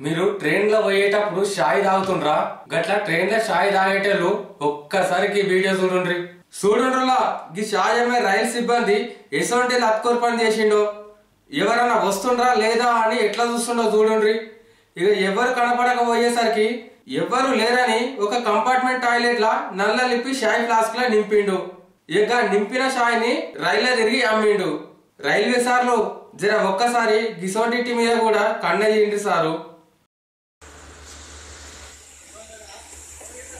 మీరు ట్రైన్లో పోయేటప్పుడు షాయి తాగుతుండ్రా? గట్ల ట్రైన్లో షాయి తాగేటోళ్ళు ఒక్కసారికి వీడియో చూడండి చూడండ్రులా ఈ షాయమే రైలు సిబ్బంది ఎటువంటి లత్కోర్ పని చేసిండో? ఎవరన్నా వస్తుండ్రా లేదా అని ఎట్లా చూస్తుండో చూడండి ఇక ఎవరు కనపడకపోయేసరికి ఎవ్వరు లేరని ఒక కంపార్ట్మెంట్ టాయిలెట్ లా నల్ల లిప్పి షాయి ఫ్లాస్క్ లా నింపిండు. ఇక నింపిన షాయిని రైల్లో తిరిగి అమ్మిండు. రైల్వే సార్లు జర ఒక్కసారి గిసోటి మీద కూడా కన్నయ్యింది సారు.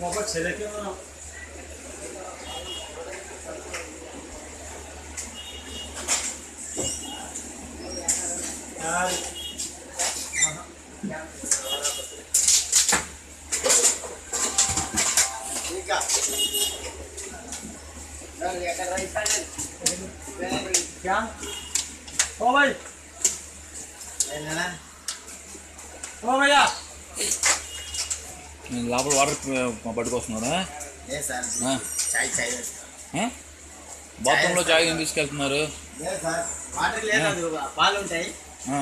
বাবা ছেলেকে না আর क्या ओ भाई ओ भैया నేను లోపల వాటర్ పట్టుకొస్తున్నారా ఏ సార్ ఆ. చాయ్ చాయ్ ఆ? బాత్రూంలో చాయ్ ఏం తీసుకెళ్తున్నారు లేదు సార్ వాటర్ లేదు అది పాలు ఉంటాయి ఆ.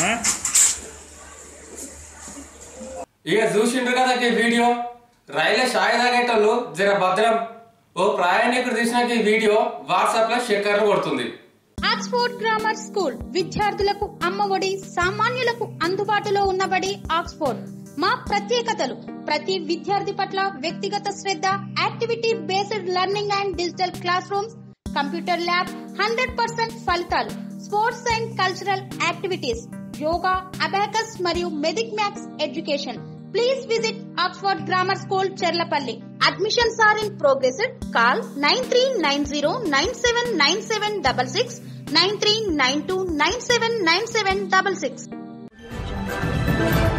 ఆ? ఇక చూసిండ్రు కదా ఈ వీడియో రైలు షాయి తాగేటోళ్ళు జర భద్రం ఓ ప్రయాణికుడు తీసిన ఈ వీడియో వాట్సాప్లో షెక్కర్లు కొడుతుంది ఆక్స్ఫోర్డ్ గ్రామర్ స్కూల్ విద్యార్థులకు అమ్మఒడి సామాన్యులకు అందుబాటులో ఉన్నబడి ఆక్స్ఫోర్డ్. మా ప్రత్యేకతలు ప్రతి విద్యార్థి పట్ల వ్యక్తిగత శ్రద్ధ activity based learning and digital classrooms computer lab hundred percent ఫలితాలు. Sports and cultural activities yoga abacus మరియు Vedic maths education. Please visit Oxford Grammar School Cherlapalli. Admissions are in progress call nine three nine zero nine seven nine seven double six 9392979766.